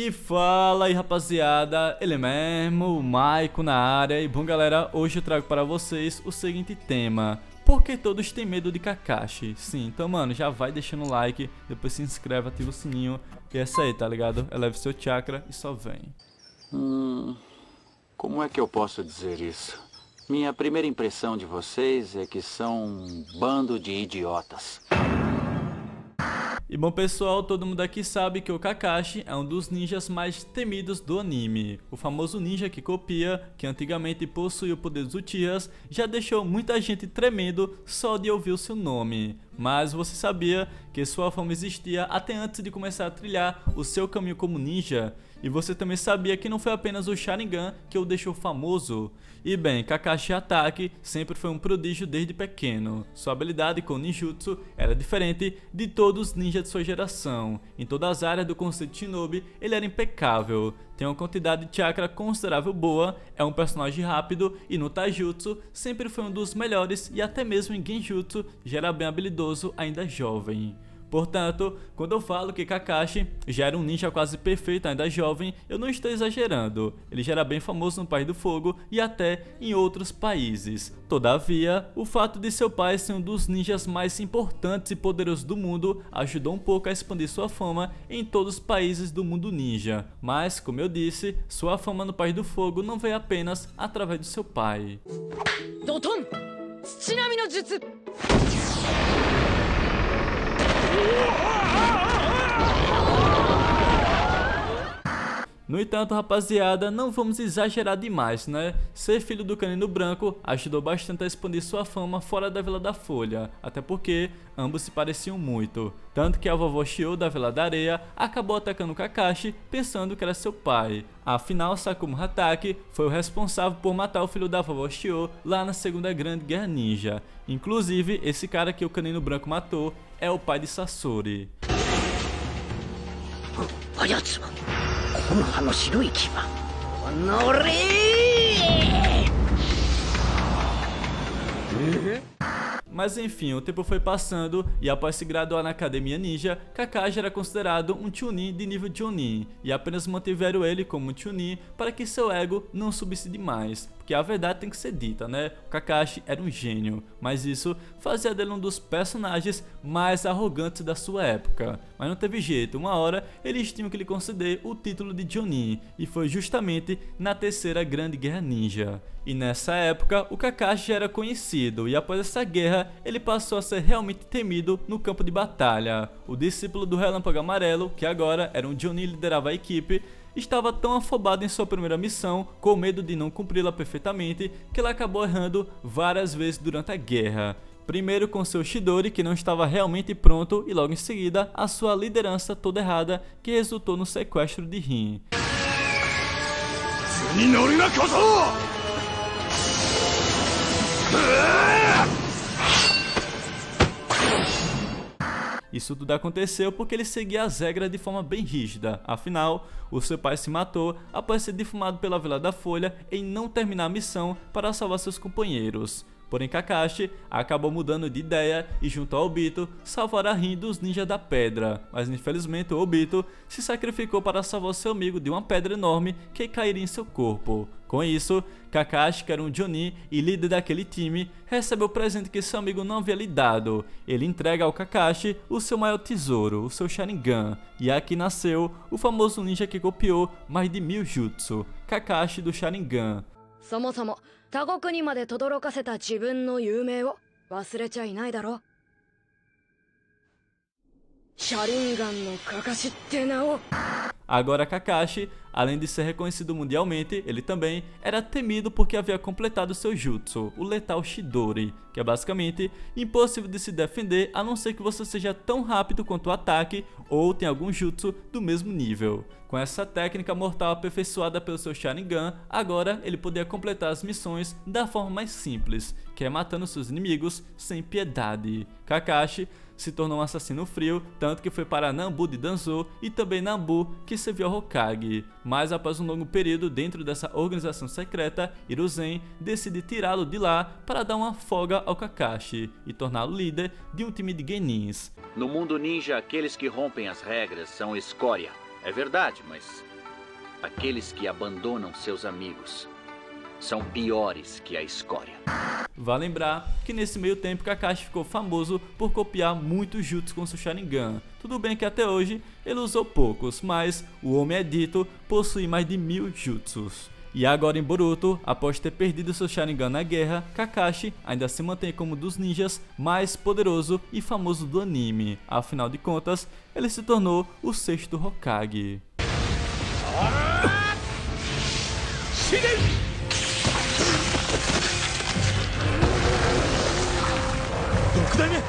E fala aí rapaziada, ele mesmo, o Maiko na área E bom galera, hoje eu trago para vocês o seguinte tema Por que todos têm medo de Kakashi? Sim, então mano, já vai deixando o like, depois se inscreve, ativa o sininho E é isso aí, tá ligado? Eleve seu chakra e só vem Hum, como é que eu posso dizer isso? Minha primeira impressão de vocês é que são um bando de idiotas e bom pessoal, todo mundo aqui sabe que o Kakashi é um dos ninjas mais temidos do anime. O famoso ninja que copia, que antigamente possuía o poder dos Uchihas, já deixou muita gente tremendo só de ouvir o seu nome. Mas você sabia que sua fama existia até antes de começar a trilhar o seu caminho como ninja? E você também sabia que não foi apenas o Sharingan que o deixou famoso? E bem, Kakashi Hatake sempre foi um prodígio desde pequeno. Sua habilidade com ninjutsu era diferente de todos os ninjas de sua geração. Em todas as áreas do conceito Shinobi, ele era impecável. Tem uma quantidade de chakra considerável boa, é um personagem rápido e no Taijutsu sempre foi um dos melhores e até mesmo em Genjutsu já era bem habilidoso ainda jovem. Portanto, quando eu falo que Kakashi já era um ninja quase perfeito ainda jovem, eu não estou exagerando. Ele já era bem famoso no País do Fogo e até em outros países. Todavia, o fato de seu pai ser um dos ninjas mais importantes e poderosos do mundo ajudou um pouco a expandir sua fama em todos os países do mundo ninja. Mas, como eu disse, sua fama no País do Fogo não veio apenas através de seu pai. Doton! Tsunami no Jutsu! Whoa! No entanto, rapaziada, não vamos exagerar demais, né? Ser filho do Canino Branco ajudou bastante a expandir sua fama fora da Vila da Folha, até porque ambos se pareciam muito. Tanto que a vovó Shio da Vila da Areia acabou atacando Kakashi pensando que era seu pai. Afinal, Sakumo Hatake foi o responsável por matar o filho da vovó Shio lá na Segunda Grande Guerra Ninja. Inclusive, esse cara que o Canino Branco matou é o pai de Sasori. 木の葉の白い牙。乗れー Mas enfim, o tempo foi passando e após se graduar na Academia Ninja, Kakashi era considerado um Chunin de nível Jonin e apenas mantiveram ele como Chunin para que seu ego não subisse demais, porque a verdade tem que ser dita, né? O Kakashi era um gênio, mas isso fazia dele um dos personagens mais arrogantes da sua época. Mas não teve jeito, uma hora eles tinham que lhe conceder o título de Jonin e foi justamente na terceira Grande Guerra Ninja. E nessa época, o Kakashi era conhecido e após essa guerra ele passou a ser realmente temido no campo de batalha. O discípulo do Relâmpago Amarelo, que agora era um Johnny liderava a equipe, estava tão afobado em sua primeira missão, com medo de não cumpri-la perfeitamente, que ele acabou errando várias vezes durante a guerra. Primeiro com seu Shidori, que não estava realmente pronto, e logo em seguida a sua liderança toda errada, que resultou no sequestro de Rin. Isso tudo aconteceu porque ele seguia as regras de forma bem rígida. Afinal, o seu pai se matou após ser defumado pela Vila da Folha em não terminar a missão para salvar seus companheiros. Porém, Kakashi acabou mudando de ideia e, junto ao Obito, salvará Rin dos Ninjas da Pedra. Mas, infelizmente, o Obito se sacrificou para salvar seu amigo de uma pedra enorme que cairia em seu corpo. Com isso, Kakashi, que era um Jonin e líder daquele time, recebe o presente que seu amigo não havia lhe dado. Ele entrega ao Kakashi o seu maior tesouro, o seu Sharingan. E aqui nasceu o famoso ninja que copiou mais de mil jutsu, Kakashi do Sharingan. そもそも他国にまで轟かせた自分の有名を忘れちゃいないだろシャリンガンのかかしって名を。Agora Kakashi, além de ser reconhecido mundialmente, ele também era temido porque havia completado seu jutsu, o letal Shidori, que é basicamente impossível de se defender a não ser que você seja tão rápido quanto o ataque ou tenha algum jutsu do mesmo nível. Com essa técnica mortal aperfeiçoada pelo seu Sharingan, agora ele podia completar as missões da forma mais simples, que é matando seus inimigos sem piedade. Kakashi se tornou um assassino frio, tanto que foi para Nambu de Danzo e também Nambu que serviu ao Hokage. Mas após um longo período dentro dessa organização secreta, Hiruzen decide tirá-lo de lá para dar uma folga ao Kakashi e torná-lo líder de um time de genins. No mundo ninja, aqueles que rompem as regras são escória. É verdade, mas aqueles que abandonam seus amigos são piores que a escória. Vale lembrar que nesse meio tempo Kakashi ficou famoso por copiar muitos jutsus com seu Sharingan. Tudo bem que até hoje ele usou poucos, mas o homem é dito possui mais de mil jutsus. E agora em Boruto, após ter perdido seu Sharingan na guerra, Kakashi ainda se mantém como um dos ninjas mais poderoso e famoso do anime. Afinal de contas, ele se tornou o sexto Hokage. 그 다음에